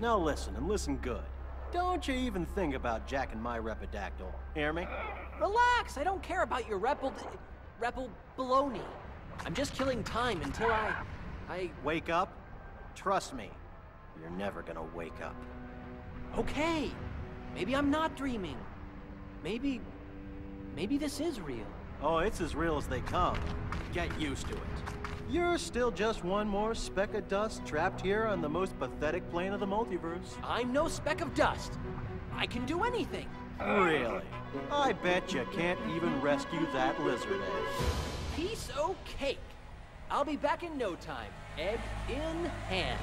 Now listen, and listen good. Don't you even think about jacking my repidactyl. Hear me? Relax, I don't care about your repel... repel baloney. I'm just killing time until I... I... Wake up? Trust me, you're never gonna wake up. Okay, maybe I'm not dreaming. Maybe... maybe this is real. Oh, it's as real as they come. Get used to it. You're still just one more speck of dust trapped here on the most pathetic plane of the multiverse. I'm no speck of dust. I can do anything. Really? I bet you can't even rescue that lizard egg. Piece o' cake. I'll be back in no time. Egg in hand.